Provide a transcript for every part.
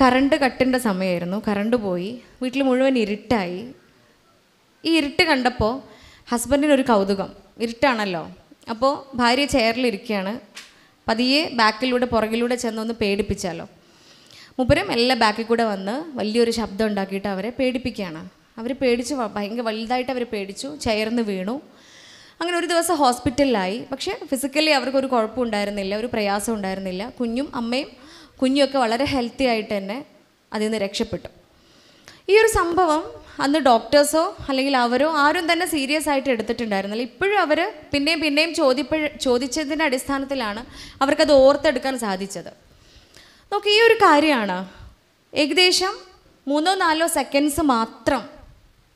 Current കട്ടിന്റെ സമയമായിരുന്നു current പോയി. വീട്ടിൽ മുഴുവൻ ഇരുട്ടായി. ഈ ഇരുട്ട് കണ്ടപ്പോൾ ഹസ്ബൻഡിനൊരു കൗതുകം. ഇരുട്ടാണല്ലോ. അപ്പോൾ ഭാര്യ ചെയറിലിരിക്കുകയാണ് പതിയെ ബാക്കിലൂടെ പുറകിലൂടെ ചെന്ന് ഒന്ന് പേടിപ്പിച്ചാലോ. മുപ്പരും എല്ലാം ബാക്കിൽ കൂടെ വന്ന് വലിയൊരു ശബ്ദം ഉണ്ടാക്കിയിട്ട് അവരെ പേടിപ്പിക്കുകയാണ്. അവർ പേടിച്ച് ഭയങ്കര വലുതായിട്ട് അവർ പേടിച്ചു ചെയർന്ന് വീണു. അങ്ങനെ ഒരു ദിവസം ഹോസ്പിറ്റലിലായി പക്ഷേ ഫിസിക്കലി അവർക്കൊരു കുഴപ്പം ഉണ്ടായിരുന്നില്ല ഒരു പ്രയാസം ഉണ്ടായിരുന്നില്ല. കുഞ്ഞും അമ്മയും കുഞ്ഞുമൊക്കെ വളരെ ഹെൽത്തി ആയിട്ട് തന്നെ അതിൽ നിന്ന് രക്ഷപ്പെട്ടു. ഈ ഒരു സംഭവം അന്ന് ഡോക്ടേഴ്സോ അല്ലെങ്കിൽ അവരോ ആരും തന്നെ സീരിയസ് ആയിട്ട് എടുത്തിട്ടുണ്ടായിരുന്നില്ല. ഇപ്പോഴും അവർ പിന്നെയും പിന്നെയും ചോദിപ്പ ചോദിച്ചതിന്റെ അടിസ്ഥാനത്തിലാണ് അവർക്കത് ഓർത്തെടുക്കാൻ സാധിച്ചത്. നോക്കി ഈ ഒരു കാര്യമാണ് ഏകദേശം മൂന്നോ നാലോ സെക്കൻഡ്സ് മാത്രം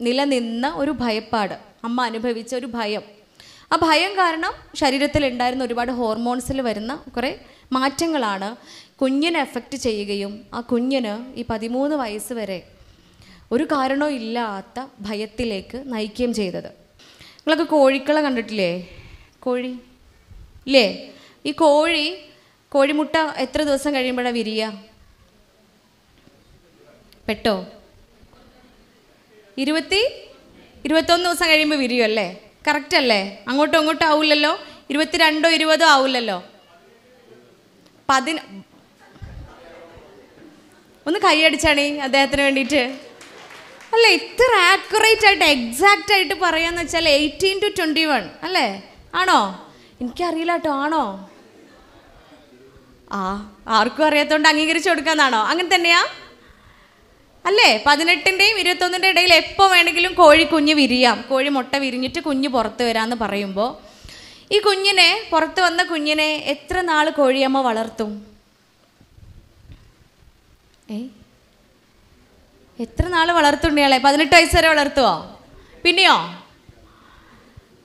നിലനിന്ന ഒരു ഭയപ്പാട് അമ്മ അനുഭവിച്ച ഒരു ഭയം. ആ ഭയം കാരണം ശരീരത്തിൽ ഉണ്ടായിരുന്ന ഒരുപാട് ഹോർമോൺസിൽ വരുന്ന കുറേ മാറ്റങ്ങളാണ് കുഞ്ഞിനെ എഫക്റ്റ് ചെയ്യുകയും ആ കുഞ്ഞിന് ഈ പതിമൂന്ന് വയസ്സ് വരെ ഒരു കാരണവും ഇല്ലാത്ത ഭയത്തിലേക്ക് നയിക്കുകയും ചെയ്തത്. നിങ്ങളൊക്കെ കോഴിക്കളെ കണ്ടിട്ടില്ലേ? കോഴി? ഇല്ലേ? ഈ കോഴി കോഴിമുട്ട എത്ര ദിവസം കഴിയുമ്പോഴാണ് വിരിയ? പെട്ടോ? ഇരുപത്തി ഇരുപത്തൊന്ന് ദിവസം കഴിയുമ്പോൾ വിരിയും അല്ലേ? കറക്റ്റ് അല്ലേ? അങ്ങോട്ടും ഇങ്ങോട്ടും ആവില്ലല്ലോ? ഇരുപത്തിരണ്ടോ ഇരുപതോ ആവില്ലല്ലോ? പതിന ഒന്ന് കൈയടിച്ചാണേ അദ്ദേഹത്തിന് വേണ്ടിയിട്ട് അല്ല ഇത്ര ആക്യുറേറ്റ് ആയിട്ട് എക്സാക്റ്റ് ആയിട്ട് പറയാന്ന് വെച്ചാൽ എയ്റ്റീൻ ടു ട്വന്റി വൺ അല്ലേ? ആണോ? എനിക്കറിയില്ല കേട്ടോ ആണോ? ആ ആർക്കും അറിയാത്തോണ്ട് അംഗീകരിച്ചു കൊടുക്കാന്നാണോ? അങ്ങനെ തന്നെയാ? അല്ലേ പതിനെട്ടിന്റെയും ഇരുപത്തൊന്നിന്റെ ഇടയിൽ എപ്പോൾ വേണമെങ്കിലും കോഴി കുഞ്ഞ് വിരിയാം. കോഴി മുട്ട വിരിഞ്ഞിട്ട് കുഞ്ഞ് പുറത്ത് വരാമെന്ന് പറയുമ്പോൾ ഈ കുഞ്ഞിനെ പുറത്ത് വന്ന കുഞ്ഞിനെ എത്ര നാൾ കോഴിയമ്മ വളർത്തും? ഏ എത്ര നാൾ വളർത്തുണ്ണിയാളെ പതിനെട്ട് വയസ്സ് വരെ വളർത്തുവോ? പിന്നെയോ?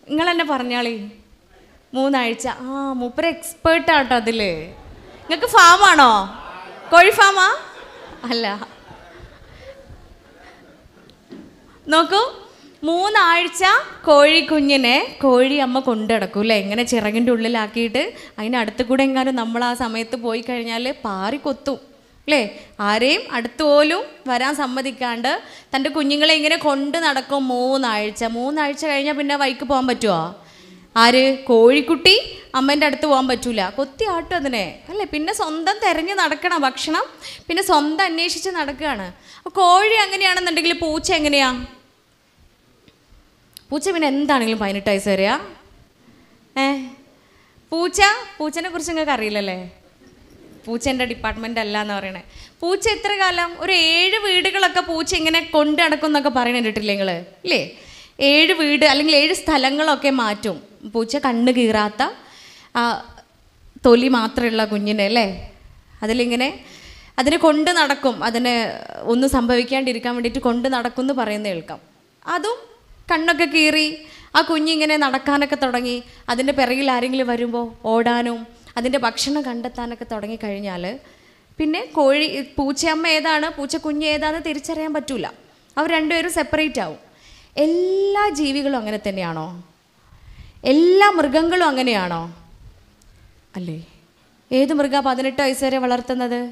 നിങ്ങൾ എന്നെ പറഞ്ഞാളി. മൂന്നാഴ്ച. ആ മൂപ്പര് എക്സ്പേർട്ട് ആട്ടോ അതിൽ നിങ്ങൾക്ക് ഫാമാണോ കോഴി ഫാമാ അല്ല. നോക്കൂ. മൂന്നാഴ്ച കോഴി കുഞ്ഞിനെ കോഴി അമ്മ കൊണ്ടുനടക്കും അല്ലേ എങ്ങനെ ചിറകിന്റെ ഉള്ളിലാക്കിയിട്ട് അതിനടുത്ത് കൂടെ എങ്ങാനും നമ്മൾ ആ സമയത്ത് പോയി കഴിഞ്ഞാൽ പാറി കൊത്തും അല്ലേ? ആരെയും അടുത്ത് പോലും വരാൻ സമ്മതിക്കാണ്ട് തന്റെ കുഞ്ഞുങ്ങളെ ഇങ്ങനെ കൊണ്ട് നടക്കും മൂന്നാഴ്ച. മൂന്നാഴ്ച കഴിഞ്ഞാൽ പിന്നെ വൈക്ക് പോകാൻ പറ്റുമോ ആര്? കോഴിക്കുട്ടി അമ്മേന്റെ അടുത്ത് പോകാൻ പറ്റൂല. കൊത്തി ആട്ടും അതിനെ അല്ലേ? പിന്നെ സ്വന്തം തിരഞ്ഞ് നടക്കണം ഭക്ഷണം പിന്നെ സ്വന്തം അന്വേഷിച്ച് നടക്കുകയാണ്. കോഴി അങ്ങനെയാണെന്നുണ്ടെങ്കിൽ പൂച്ച എങ്ങനെയാ? പൂച്ച പിന്നെ എന്താണെങ്കിലും പതിനെട്ട് വയസ്സ് വരെയാ? ഏ? പൂച്ച? പൂച്ചനെ കുറിച്ച് നിങ്ങൾക്ക് അറിയില്ലല്ലേ? പൂച്ചേന്റെ ഡിപ്പാർട്ട്മെന്റ് അല്ല എന്ന് പറയണേ. പൂച്ച എത്ര കാലം? ഒരു ഏഴ് വീടുകളൊക്കെ പൂച്ച ഇങ്ങനെ കൊണ്ട് നടക്കും എന്നൊക്കെ പറയണ കേട്ടിട്ടില്ലേ നിങ്ങൾ ഇല്ലേ? ഏഴ് വീട് അല്ലെങ്കിൽ ഏഴ് സ്ഥലങ്ങളൊക്കെ മാറ്റും. പൂച്ച കണ്ണ് കീറാത്ത തൊലി മാത്രമുള്ള കുഞ്ഞിനെ അല്ലേ? അതിലിങ്ങനെ അതിനെ കൊണ്ട് നടക്കും. അതിന് ഒന്നും സംഭവിക്കാണ്ടിരിക്കാൻ വേണ്ടിയിട്ട് കൊണ്ട് നടക്കും എന്ന് പറയുന്ന കേൾക്കാം. അതും കണ്ണൊക്കെ കീറി ആ കുഞ്ഞിങ്ങനെ നടക്കാനൊക്കെ തുടങ്ങി. അതിന്റെ പിറകിൽ ആരെങ്കിലും വരുമ്പോൾ ഓടാനും അതിന്റെ ഭക്ഷണം കണ്ടെത്താനൊക്കെ തുടങ്ങിക്കഴിഞ്ഞാൽ പിന്നെ കോഴി പൂച്ചയമ്മ ഏതാണ് പൂച്ച കുഞ്ഞ് ഏതാണെന്ന് തിരിച്ചറിയാൻ പറ്റൂല. അവർ രണ്ടുപേരും സെപ്പറേറ്റ് ആവും. എല്ലാ ജീവികളും അങ്ങനെ തന്നെയാണോ? എല്ലാ മൃഗങ്ങളും അങ്ങനെയാണോ? അല്ലേ? ഏത് മൃഗ പതിനെട്ട് വയസ്സ് വരെ വളർത്തുന്നത്?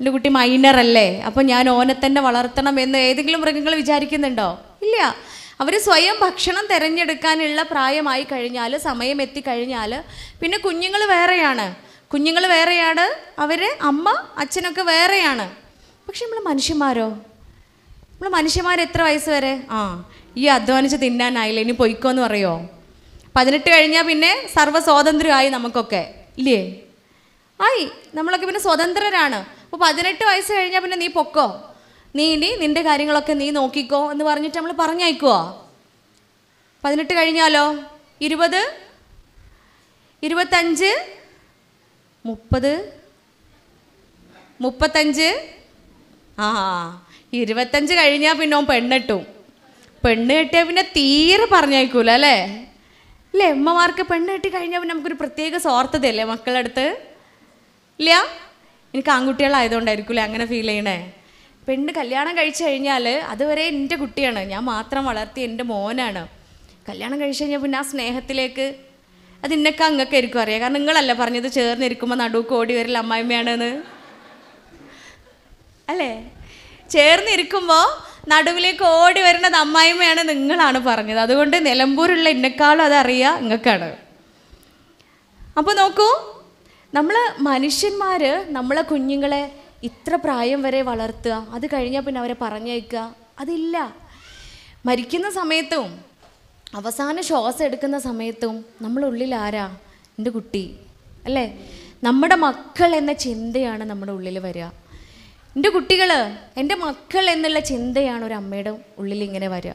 എന്റെ കുട്ടി മൈനർ അല്ലേ? അപ്പം ഞാൻ ഓനെ തന്നെ വളർത്തണം എന്ന് ഏതെങ്കിലും മൃഗങ്ങൾ വിചാരിക്കുന്നുണ്ടോ? ഇല്ല. അവർ സ്വയം ഭക്ഷണം തിരഞ്ഞെടുക്കാനുള്ള പ്രായമായി കഴിഞ്ഞാൽ സമയം എത്തിക്കഴിഞ്ഞാൽ പിന്നെ കുഞ്ഞുങ്ങൾ വേറെയാണ്. കുഞ്ഞുങ്ങൾ വേറെയാണ് അവർ അമ്മ അച്ഛനൊക്കെ വേറെയാണ്. പക്ഷെ നമ്മൾ മനുഷ്യന്മാരോ? നമ്മൾ മനുഷ്യന്മാർ എത്ര വയസ്സ് വരെ? ആ ഈ അധ്വാനിച്ച് തിന്നാനായില്ല? ഇനി പൊയ്ക്കോന്ന് പറയോ? പതിനെട്ട് കഴിഞ്ഞാൽ പിന്നെ സർവ സ്വാതന്ത്ര്യമായി നമുക്കൊക്കെ. ഇല്ലേ? ആയി. നമ്മളൊക്കെ പിന്നെ സ്വതന്ത്രരാണ്. അപ്പോൾ പതിനെട്ട് വയസ്സ് കഴിഞ്ഞാൽ പിന്നെ നീ പൊക്കോ? നീ ഇനി നിന്റെ കാര്യങ്ങളൊക്കെ നീ നോക്കിക്കോ എന്ന് പറഞ്ഞിട്ട് നമ്മൾ പറഞ്ഞയക്കുവോ? പതിനെട്ട് കഴിഞ്ഞാലോ? ഇരുപത്? ഇരുപത്തഞ്ച്? മുപ്പത്? മുപ്പത്തഞ്ച്? ആ ഇരുപത്തഞ്ച് കഴിഞ്ഞാൽ പിന്നെ ഓൻ പെണ്ണിട്ടു. പെണ്ണ് കെട്ടിയാൽ പിന്നെ തീരെ പറഞ്ഞേക്കൂല അല്ലേ? ഇല്ലേ അമ്മമാർക്ക് പെണ്ണ് കെട്ടി കഴിഞ്ഞാൽ പിന്നെ നമുക്കൊരു പ്രത്യേക സ്വാർത്ഥതയല്ലേ മക്കളുടെ അടുത്ത് ഇല്ല? എനിക്ക് ആൺകുട്ടികളായതുകൊണ്ടായിരിക്കൂലേ അങ്ങനെ ഫീൽ ചെയ്യണേ? പെണ്ണ് കല്യാണം കഴിച്ചു കഴിഞ്ഞാൽ അതുവരെ എന്റെ കുട്ടിയാണ്. ഞാൻ മാത്രം വളർത്തിയ എന്റെ മോനാണ്. കല്യാണം കഴിച്ചു കഴിഞ്ഞാൽ പിന്നെ ആ സ്നേഹത്തിലേക്ക് അത് ഇന്നൊക്കെ അങ്ങൊക്കെ ആയിരിക്കും അറിയാം. കാരണം നിങ്ങളല്ല പറഞ്ഞത് ചേർന്നിരിക്കുമ്പോൾ നടുക്ക് ഓടി വരില്ല അമ്മായിമ്മയാണെന്ന്. അല്ലേ? ചേർന്നിരിക്കുമ്പോൾ നടുവിലേക്ക് ഓടി വരുന്നത് അമ്മായിമ്മയാണ് നിങ്ങളാണ് പറഞ്ഞത്. അതുകൊണ്ട് നിലമ്പൂരുള്ള എന്നെക്കാളും അതറിയുക നിങ്ങൾക്കാണ് അപ്പോൾ നോക്കൂ നമ്മൾ മനുഷ്യന്മാർ നമ്മളെ കുഞ്ഞുങ്ങളെ ഇത്ര പ്രായം വരെ വളർത്തുക അത് കഴിഞ്ഞാൽ പിന്നെ അവരെ പറഞ്ഞയക്കുക അതില്ല. മരിക്കുന്ന സമയത്തും അവസാന ശ്വാസം എടുക്കുന്ന സമയത്തും നമ്മളുള്ളിൽ ആരാ? എന്റെ കുട്ടി. അല്ലേ? നമ്മുടെ മക്കൾ എന്ന ചിന്തയാണ് നമ്മുടെ ഉള്ളിൽ വരിക. എന്റെ കുട്ടികൾ എന്റെ മക്കൾ എന്നുള്ള ചിന്തയാണ് ഒരു അമ്മയുടെ ഉള്ളിൽ ഇങ്ങനെ വരിക.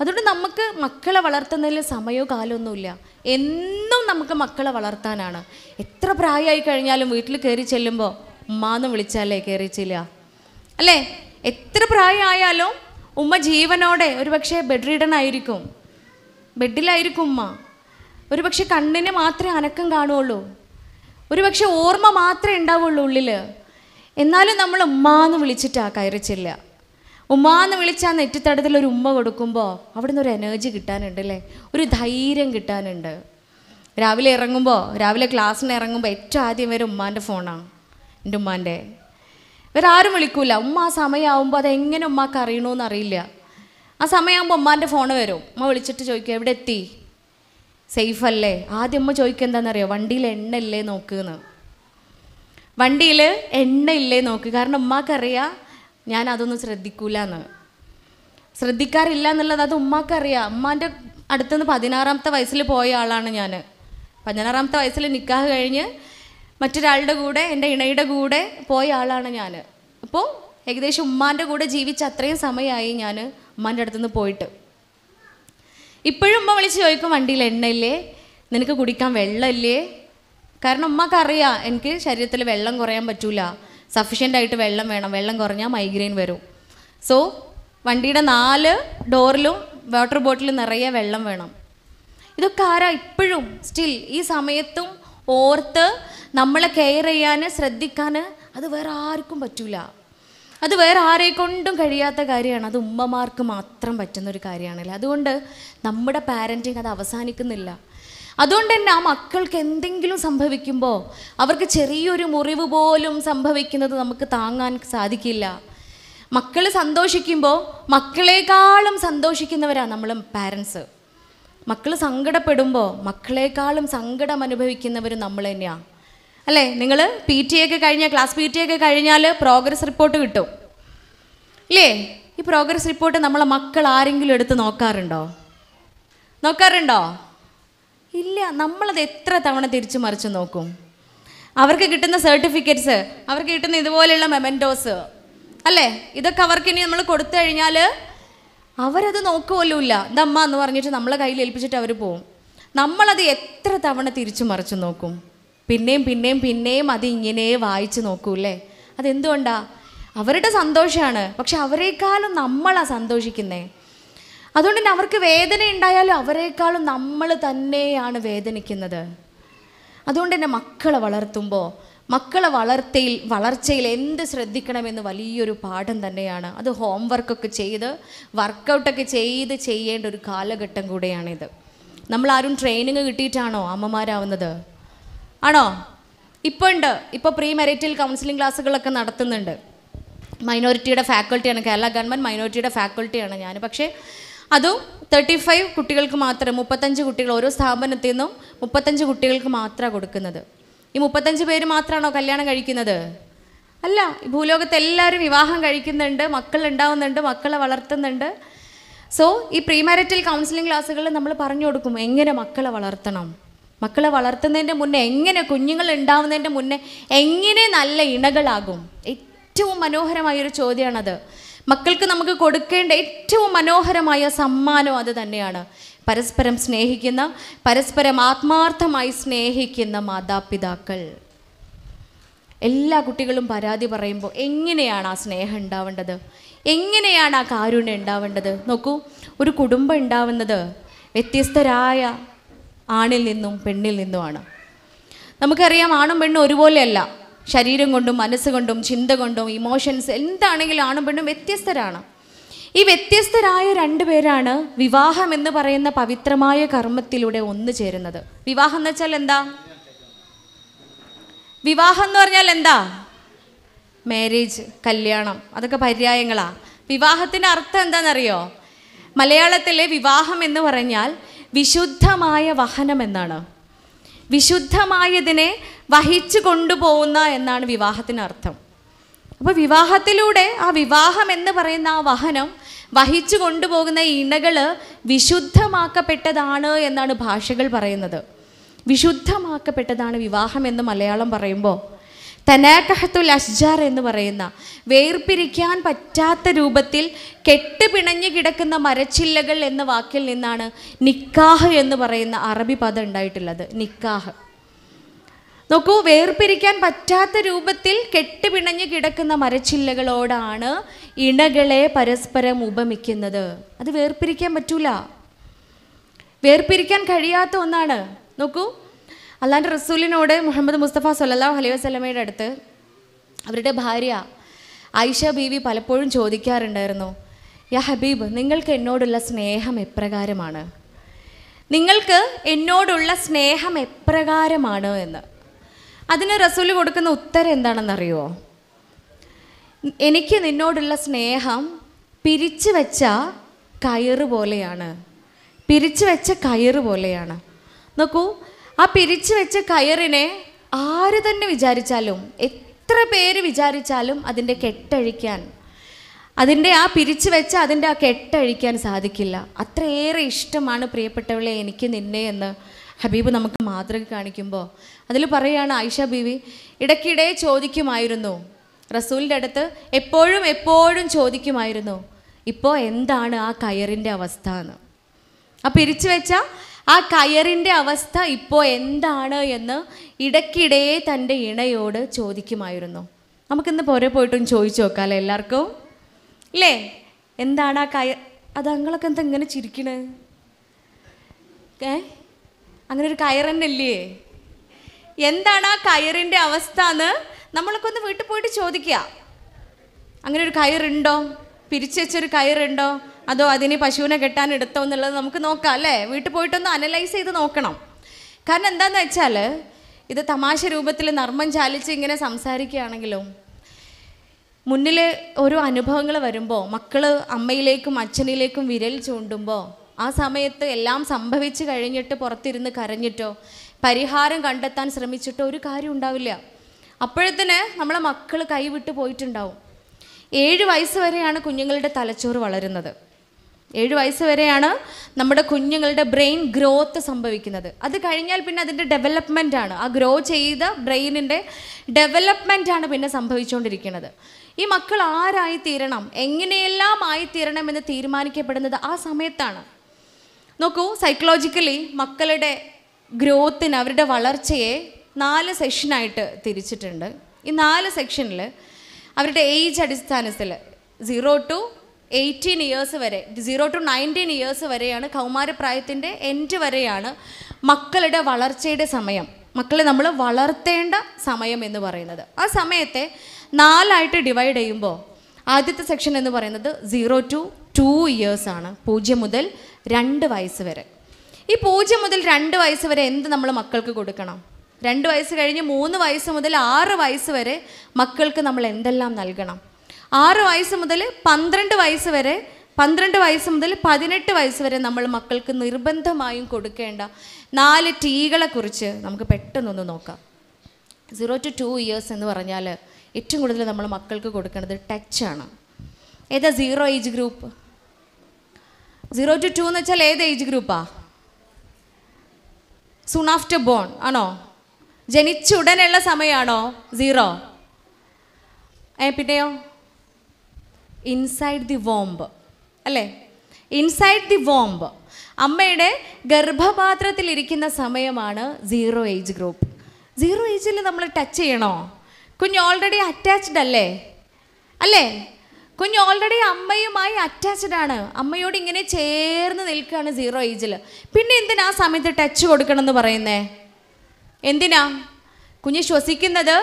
അതുകൊണ്ട് നമുക്ക് മക്കളെ വളർത്തുന്നതിൽ സമയമോ കാലമൊന്നുമില്ല എന്നും നമുക്ക് മക്കളെ വളർത്താനാണ്. എത്ര പ്രായമായി കഴിഞ്ഞാലും വീട്ടിൽ കയറി ചെല്ലുമ്പോൾ ഉമ്മാന്ന് വിളിച്ചാലേ കയറി ചെല്ലുക അല്ലേ? എത്ര പ്രായമായാലും ഉമ്മ ജീവനോടെ ഒരു പക്ഷേ ബെഡ് റീഡൺ ആയിരിക്കും ബെഡിലായിരിക്കും ഉമ്മ. ഒരു പക്ഷെ കണ്ണിന് മാത്രമേ അനക്കം കാണുള്ളൂ ഒരു പക്ഷെ ഓർമ്മ മാത്രമേ ഉണ്ടാവുള്ളൂ ഉള്ളിൽ എന്നാലും നമ്മൾ ഉമ്മാന്ന് വിളിച്ചിട്ടാ കയറി ചെല്ലുക ഉമ്മാന്ന് വിളിച്ചാൽ നെറ്റിത്തടത്തിൽ ഒരു ഉമ്മ കൊടുക്കുമ്പോൾ അവിടുന്ന് ഒരു എനർജി കിട്ടാനുണ്ട് അല്ലേ? ഒരു ധൈര്യം കിട്ടാനുണ്ട്. രാവിലെ ഇറങ്ങുമ്പോൾ രാവിലെ ക്ലാസ്സിന് ഇറങ്ങുമ്പോൾ ഏറ്റവും ആദ്യം വരെ ഉമ്മാന്റെ ഫോണാണ് എന്റെ ഉമ്മാന്റെ. വേറെ ആരും വിളിക്കൂല. ഉമ്മ ആ സമയമാകുമ്പോൾ അതെങ്ങനെ ഉമ്മാക്ക് അറിയണമെന്ന് അറിയില്ല. ആ സമയമാകുമ്പോൾ ഉമ്മാന്റെ ഫോൺ വരും. ഉമ്മ വിളിച്ചിട്ട് ചോദിക്കും എവിടെ എത്തി സേഫ് അല്ലേ ആദ്യം ഉമ്മ ചോദിക്കുക എന്താണെന്നറിയോ വണ്ടിയിൽ എണ്ണ ഇല്ലേ നോക്കുന്ന്. വണ്ടിയിൽ എണ്ണ ഇല്ലേ നോക്ക്. കാരണം ഉമ്മാക്കറിയാം ഞാൻ അതൊന്നും ശ്രദ്ധിക്കൂല എന്ന് ശ്രദ്ധിക്കാറില്ല എന്നുള്ളത് അത് ഉമ്മാക്കറിയാം. ഉമ്മാന്റെ അടുത്തുനിന്ന് പതിനാറാമത്തെ വയസ്സിൽ പോയ ആളാണ് ഞാൻ പതിനാറാമത്തെ വയസ്സിൽ നിക്കാഹ് കഴിഞ്ഞ് മറ്റൊരാളുടെ കൂടെ എന്റെ ഇണയുടെ കൂടെ പോയ ആളാണ് ഞാൻ അപ്പോൾ ഏകദേശം ഉമ്മാന്റെ കൂടെ ജീവിച്ച അത്രയും സമയമായി ഞാൻ ഉമ്മാന്റെ അടുത്തുനിന്ന് പോയിട്ട്. ഇപ്പോഴും ഉമ്മ വിളിച്ച് ചോദിക്കും വണ്ടിയിൽ എണ്ണയില്ലേ? നിനക്ക് കുടിക്കാൻ വെള്ളമില്ലേ? കാരണം ഉമ്മക്ക് അറിയാം എനിക്ക് ശരീരത്തിൽ വെള്ളം കുറയാൻ പറ്റൂല. സഫീഷ്യന്റ് ആയിട്ട് വെള്ളം വേണം. വെള്ളം കുറഞ്ഞാൽ മൈഗ്രെയിൻ വരും. സോ വണ്ടിയുടെ നാല് ഡോറിലും വാട്ടർ ബോട്ടിൽ നിറയെ വെള്ളം വേണം. ഇതൊക്കെ ആരാ ഇപ്പോഴും? സ്റ്റിൽ ഈ സമയത്തും ഓർത്ത് നമ്മളെ കെയർ ചെയ്യാൻ ശ്രദ്ധിക്കാൻ അത് വേറെ ആർക്കും പറ്റൂല. അത് വേറെ ആരെ കൊണ്ടും കഴിയാത്ത കാര്യമാണ്. അത് ഉമ്മമാർക്ക് മാത്രം പറ്റുന്ന ഒരു കാര്യമാണല്ലേ? അതുകൊണ്ട് നമ്മുടെ പാരന്റിങ് അത് അവസാനിക്കുന്നില്ല. അതുകൊണ്ട് തന്നെ ആ മക്കൾക്ക് എന്തെങ്കിലും സംഭവിക്കുമ്പോൾ അവർക്ക് ചെറിയൊരു മുറിവ് പോലും സംഭവിക്കുന്നത് നമുക്ക് താങ്ങാൻ സാധിക്കില്ല. മക്കൾ സന്തോഷിക്കുമ്പോൾ മക്കളെക്കാളും സന്തോഷിക്കുന്നവരാണ് നമ്മൾ പാരൻസ് മക്കൾ സങ്കടപ്പെടുമ്പോൾ മക്കളെക്കാളും സങ്കടം അനുഭവിക്കുന്നവർ നമ്മൾ തന്നെയാണ് അല്ലേ? നിങ്ങൾ പി ടി ഒക്കെ കഴിഞ്ഞാൽ ക്ലാസ് പി ടി ഒക്കെ കഴിഞ്ഞാൽ പ്രോഗ്രസ് റിപ്പോർട്ട് കിട്ടും. ഇല്ലേ? ഈ പ്രോഗ്രസ് റിപ്പോർട്ട് നമ്മളെ മക്കൾ ആരെങ്കിലും എടുത്ത് നോക്കാറുണ്ടോ? നോക്കാറുണ്ടോ? ഇല്ല. നമ്മളത് എത്ര തവണ തിരിച്ചു മറിച്ച് നോക്കും? അവർക്ക് കിട്ടുന്ന സർട്ടിഫിക്കറ്റ്സ് അവർക്ക് കിട്ടുന്ന ഇതുപോലെയുള്ള മെമെന്റോസ് അല്ലേ? ഇതൊക്കെ അവർക്ക് ഇനി നമ്മൾ കൊടുത്തു കഴിഞ്ഞാൽ അവരത് നോക്കുമല്ലോ ഇല്ല ഇതമ്മ എന്ന് പറഞ്ഞിട്ട് നമ്മളെ കയ്യിൽ ഏൽപ്പിച്ചിട്ട് അവർ പോവും. നമ്മളത് എത്ര തവണ തിരിച്ചു മറിച്ച് നോക്കും? പിന്നെയും പിന്നെയും പിന്നെയും അതിങ്ങനെ വായിച്ച് നോക്കൂല്ലേ അതെന്തുകൊണ്ടാ? അവരുടെ സന്തോഷമാണ് പക്ഷെ അവരെക്കാളും നമ്മളാ സന്തോഷിക്കുന്നേ. അതുകൊണ്ട് തന്നെ അവർക്ക് വേദന ഉണ്ടായാലും അവരെക്കാളും നമ്മൾ തന്നെയാണ് വേദനിക്കുന്നത്. അതുകൊണ്ട് തന്നെ മക്കളെ വളർത്തുമ്പോൾ മക്കളെ വളർത്തയിൽ വളർച്ചയിൽ എന്ത് ശ്രദ്ധിക്കണമെന്ന് വലിയൊരു പാഠം തന്നെയാണ്. അത് ഹോംവർക്കൊക്കെ ചെയ്ത് വർക്കൗട്ടൊക്കെ ചെയ്ത് ചെയ്യേണ്ട ഒരു കാലഘട്ടം കൂടെയാണിത്. നമ്മളാരും ട്രെയിനിങ് കിട്ടിയിട്ടാണോ അമ്മമാരാവുന്നത്? ആണോ? ഇപ്പോൾ ഉണ്ട് ഇപ്പോൾ പ്രീ മെറിറ്റൽ കൗൺസിലിംഗ് ക്ലാസ്സുകളൊക്കെ നടത്തുന്നുണ്ട്. മൈനോറിറ്റിയുടെ ഫാക്കൾട്ടിയാണ് കേരള ഗവൺമെന്റ് മൈനോറിറ്റിയുടെ ഫാക്കൾട്ടിയാണ് ഞാൻ പക്ഷേ അതും തേർട്ടി ഫൈവ് കുട്ടികൾക്ക് മാത്രം മുപ്പത്തഞ്ച് കുട്ടികൾ ഓരോ സ്ഥാപനത്തിൽ നിന്നും മുപ്പത്തഞ്ച് കുട്ടികൾക്ക് മാത്രമാണ് കൊടുക്കുന്നത്. ഈ മുപ്പത്തഞ്ച് പേര് മാത്രമാണോ കല്യാണം കഴിക്കുന്നത്? അല്ല ഭൂലോകത്ത് എല്ലാവരും വിവാഹം കഴിക്കുന്നുണ്ട് മക്കൾ ഉണ്ടാവുന്നുണ്ട് മക്കളെ വളർത്തുന്നുണ്ട്. സോ ഈ പ്രീമാരിറ്റൽ കൗൺസിലിംഗ് ക്ലാസ്സുകളിൽ നമ്മൾ പറഞ്ഞു കൊടുക്കും എങ്ങനെ മക്കളെ വളർത്തണം? മക്കളെ വളർത്തുന്നതിന്റെ മുന്നേ എങ്ങനെ കുഞ്ഞുങ്ങൾ ഉണ്ടാവുന്നതിന്റെ മുന്നേ എങ്ങനെ നല്ല ഇണകളാകും? ഏറ്റവും മനോഹരമായൊരു ചോദ്യമാണത്. മക്കൾക്ക് നമുക്ക് കൊടുക്കേണ്ട ഏറ്റവും മനോഹരമായ സമ്മാനം അത് തന്നെയാണ്. പരസ്പരം സ്നേഹിക്കുന്ന പരസ്പരം ആത്മാർത്ഥമായി സ്നേഹിക്കുന്ന മാതാപിതാക്കൾ. എല്ലാ കുട്ടികളും പരാതി പറയുമ്പോൾ എങ്ങനെയാണ് ആ സ്നേഹം ഉണ്ടാവേണ്ടത്? എങ്ങനെയാണ് ആ കാരുണ്യം ഉണ്ടാവേണ്ടത്? നോക്കൂ ഒരു കുടുംബം ഉണ്ടാവുന്നത് വ്യത്യസ്തരായ ആണിൽ നിന്നും പെണ്ണിൽ നിന്നുമാണ്. നമുക്കറിയാം ആണും പെണ്ണും ഒരുപോലെയല്ല. ശരീരം കൊണ്ടും മനസ്സുകൊണ്ടും ചിന്ത കൊണ്ടും ഇമോഷൻസ് എന്താണെങ്കിലും ആണും പെണ്ണും വ്യത്യസ്തരാണ്. ഈ വ്യത്യസ്തരായ രണ്ടു പേരാണ് വിവാഹം എന്ന് പറയുന്ന പവിത്രമായ കർമ്മത്തിലൂടെ ഒന്നു ചേരുന്നത്. വിവാഹം എന്ന് വെച്ചാൽ എന്താ? വിവാഹം എന്ന് പറഞ്ഞാൽ എന്താ? മാരേജ് കല്യാണം അതൊക്കെ പര്യായങ്ങളാ. വിവാഹത്തിന്റെ അർത്ഥം എന്താണെന്നറിയോ? മലയാളത്തിലെ വിവാഹം എന്ന് പറഞ്ഞാൽ വിശുദ്ധമായ വഹനം എന്നാണ്. വിശുദ്ധമായതിനെ വഹിച്ചു കൊണ്ടുപോകുന്ന എന്നാണ് വിവാഹത്തിന് അർത്ഥം അപ്പോൾ വിവാഹത്തിലൂടെ ആ വിവാഹം എന്ന് പറയുന്ന ആ വഹനം വഹിച്ചു കൊണ്ടുപോകുന്ന ഇണകൾ വിശുദ്ധമാക്കപ്പെട്ടതാണ് എന്നാണ് ഭാഷകൾ പറയുന്നത്. വിശുദ്ധമാക്കപ്പെട്ടതാണ് വിവാഹം എന്ന് മലയാളം പറയുമ്പോൾ തനാക്കഹത്തുൽ അഷ്ജാർ എന്ന് പറയുന്ന വേർപിരിക്കാൻ പറ്റാത്ത രൂപത്തിൽ കെട്ടുപിണഞ്ഞു കിടക്കുന്ന മരച്ചില്ലകൾ എന്ന വാക്കിൽ നിന്നാണ് നിക്കാഹ് എന്ന് പറയുന്ന അറബി പദം ഉണ്ടായിട്ടുള്ളത്. നിക്കാഹ്. നോക്കൂ വേർപിരിക്കാൻ പറ്റാത്ത രൂപത്തിൽ കെട്ടുപിണഞ്ഞു കിടക്കുന്ന മരച്ചില്ലകളോടാണ് ഇണകളെ പരസ്പരം ഉപമിക്കുന്നത്. അത് വേർപിരിക്കാൻ പറ്റൂല. വേർപിരിക്കാൻ കഴിയാത്ത ഒന്നാണ്. നോക്കൂ അല്ലാണ്ട് റസൂലിനോട് മുഹമ്മദ് മുസ്തഫ സല്ലല്ലാഹു അലൈഹി വസ്ലമയുടെ അടുത്ത് അവരുടെ ഭാര്യ ആയിഷ ബീവി പലപ്പോഴും ചോദിക്കാറുണ്ടായിരുന്നു യാ ഹബീബ് നിങ്ങൾക്ക് എന്നോടുള്ള സ്നേഹം എപ്രകാരമാണ്? നിങ്ങൾക്ക് എന്നോടുള്ള സ്നേഹം എപ്രകാരമാണ് എന്ന്? അതിന് റസൂൽ കൊടുക്കുന്ന ഉത്തരം എന്താണെന്നറിയുമോ എനിക്ക് നിന്നോടുള്ള സ്നേഹം പിരിച്ചു വെച്ച കയറ് പോലെയാണ്. പിരിച്ചു വെച്ച കയറ് പോലെയാണ്. നോക്കൂ ആ പിരിച്ചു വെച്ച കയറിനെ ആര് തന്നെ വിചാരിച്ചാലും എത്ര പേര് വിചാരിച്ചാലും അതിന്റെ കെട്ടഴിക്കാൻ അതിന്റെ ആ പിരിച്ചു വെച്ച അതിന്റെ ആ കെട്ടഴിക്കാൻ സാധിക്കില്ല. അത്രയേറെ ഇഷ്ടമാണ് പ്രിയപ്പെട്ടവളെ എനിക്ക് നിന്നെ എന്ന് ഹബീബ് നമുക്ക് മാതൃക കാണിക്കുമ്പോൾ അതിൽ പറയുകയാണ് ആയിഷ ബീവി ഇടയ്ക്കിടെ ചോദിക്കുമായിരുന്നു. റസൂലിന്റെ അടുത്ത് എപ്പോഴും എപ്പോഴും ചോദിക്കുമായിരുന്നു. ഇപ്പോൾ എന്താണ് ആ കയറിന്റെ അവസ്ഥ എന്ന്? ആ പിരിച്ചു വെച്ച ആ കയറിന്റെ അവസ്ഥ ഇപ്പോൾ എന്താണ് എന്ന് ഇടയ്ക്കിടെ തന്റെ ഇണയോട് ചോദിക്കുമായിരുന്നു. നമുക്കിന്ന് പുറേ പോയിട്ടും ചോദിച്ചു നോക്കാം അല്ലേ എല്ലാവർക്കും? ഇല്ലേ? എന്താണ് ആ കയർ അത് അങ്ങളൊക്കെ എന്താ ഇങ്ങനെ ചിരിക്കണേ? ഏ? അങ്ങനെ ഒരു കയർ തന്നെ ഇല്ലേ? എന്താണ് ആ കയറിന്റെ അവസ്ഥ എന്ന് നമ്മളൊക്കെ ഒന്ന് വീട്ടിൽ പോയിട്ട് ചോദിക്കുക. അങ്ങനെ ഒരു കയറുണ്ടോ? പിരിച്ചു വെച്ചൊരു കയറുണ്ടോ? അതോ അതിന് പശുവിനെ കെട്ടാൻ എടുത്തോ എന്നുള്ളത് നമുക്ക് നോക്കാം അല്ലേ? വീട്ടിൽ പോയിട്ടൊന്ന് അനലൈസ് ചെയ്ത് നോക്കണം. കാരണം എന്താണെന്ന് വെച്ചാൽ ഇത് തമാശ രൂപത്തിൽ നർമ്മം ചാലിച്ച് ഇങ്ങനെ സംസാരിക്കുകയാണെങ്കിലും മുന്നിൽ ഓരോ അനുഭവങ്ങൾ വരുമ്പോൾ മക്കൾ അമ്മയിലേക്കും അച്ഛനിലേക്കും വിരൽ ചൂണ്ടുമ്പോൾ ആ സമയത്ത് എല്ലാം സംഭവിച്ചു കഴിഞ്ഞിട്ട് പുറത്തിരുന്ന് കരഞ്ഞിട്ടോ പരിഹാരം കണ്ടെത്താൻ ശ്രമിച്ചിട്ടോ ഒരു കാര്യം ഉണ്ടാവില്ല. അപ്പോഴത്തേന് നമ്മളെ മക്കൾ കൈവിട്ട് പോയിട്ടുണ്ടാവും. ഏഴ് വയസ്സ് വരെയാണ് കുഞ്ഞുങ്ങളുടെ തലച്ചോറ് വളരുന്നത്. ഏഴ് വയസ്സ് വരെയാണ് നമ്മുടെ കുഞ്ഞുങ്ങളുടെ ബ്രെയിൻ ഗ്രോത്ത് സംഭവിക്കുന്നത്. അത് കഴിഞ്ഞാൽ പിന്നെ അതിന്റെ ഡെവലപ്മെന്റ് ആണ്. ആ ഗ്രോ ചെയ്ത ബ്രെയിനിന്റെ ഡെവലപ്മെന്റ് ആണ് പിന്നെ സംഭവിച്ചുകൊണ്ടിരിക്കുന്നത്. ഈ മക്കൾ ആരായി തീരണം എങ്ങനെയെല്ലാം ആയി തീരണം എന്ന് തീരുമാനിക്കപ്പെടുന്നത് ആ സമയത്താണ്. നോക്കൂ സൈക്കോളജിക്കലി മക്കളുടെ ഗ്രോത്തിന് അവരുടെ വളർച്ചയെ നാല് സെഷനായിട്ട് തിരിച്ചിട്ടുണ്ട്. ഈ നാല് സെക്ഷനിൽ അവരുടെ ഏജ് അടിസ്ഥാനത്തിൽ സീറോ ടു എയ്റ്റീൻ ഇയേഴ്സ് വരെ സീറോ ടു നയന്റീൻ ഇയേഴ്സ് വരെയാണ് കൗമാരപ്രായത്തിന്റെ എൻഡ് വരെയാണ് മക്കളുടെ വളർച്ചയുടെ സമയം. മക്കളെ നമ്മൾ വളർത്തേണ്ട സമയം എന്ന് പറയുന്നത്. ആ സമയത്തെ നാലായിട്ട് ഡിവൈഡ് ചെയ്യുമ്പോൾ ആദ്യത്തെ സെക്ഷൻ എന്ന് പറയുന്നത് സീറോ ടു ടു ഇയേഴ്സ് ആണ്. പൂജ്യം മുതൽ രണ്ട് വയസ്സ് വരെ. ഈ പൂജ്യം മുതൽ രണ്ട് വയസ്സ് വരെ എന്ത് നമ്മൾ മക്കൾക്ക് കൊടുക്കണം? രണ്ട് വയസ്സ് കഴിഞ്ഞ് മൂന്ന് വയസ്സ് മുതൽ ആറ് വയസ്സ് വരെ മക്കൾക്ക് നമ്മൾ എന്തെല്ലാം നൽകണം? ആറ് വയസ്സ് മുതൽ പന്ത്രണ്ട് വയസ്സ് വരെ പന്ത്രണ്ട് വയസ്സ് മുതൽ പതിനെട്ട് വയസ്സ് വരെ നമ്മൾ മക്കൾക്ക് നിർബന്ധമായും കൊടുക്കേണ്ട നാല് ടീകളെ കുറിച്ച് നമുക്ക് പെട്ടെന്നൊന്ന് നോക്കാം. സീറോ ടു ടു ഇയേഴ്സ് എന്ന് പറഞ്ഞാൽ ഏറ്റവും കൂടുതൽ നമ്മൾ മക്കൾക്ക് കൊടുക്കേണ്ടത് ടച്ചാണ് ഏതാ zero age group zero to two എന്ന് വെച്ചാൽ ഏത് ഏജ് ഗ്രൂപ്പാ സൂൺ ആഫ്റ്റർ ബോൺ ആണോ? ജനിച്ച ഉടനെയുള്ള സമയമാണോ സീറോ ഏ പിന്നെയോ? ഇൻസൈഡ് ദി വോംബ് അല്ലേ? ഇൻസൈഡ് ദി വോംബ് അമ്മയുടെ ഗർഭപാത്രത്തിൽ ഇരിക്കുന്ന സമയമാണ് സീറോ ഏജ് ഗ്രൂപ്പ് സീറോ ഏജിൽ നമ്മൾ ടച്ച് ചെയ്യണോ? കുഞ്ഞ് ഓൾറെഡി അറ്റാച്ച്ഡ് അല്ലേ? അല്ലേ? കുഞ്ഞ് ഓൾറെഡി അമ്മയുമായി അറ്റാച്ച്ഡ് ആണ്. അമ്മയോട് ഇങ്ങനെ ചേർന്ന് നിൽക്കുകയാണ് സീറോ ഏജിൽ പിന്നെ എന്തിനാ ആ സമയത്ത് ടച്ച് കൊടുക്കണം എന്ന് പറയുന്നേ? എന്തിനാ? കുഞ്ഞ് ശ്വസിക്കുന്നത്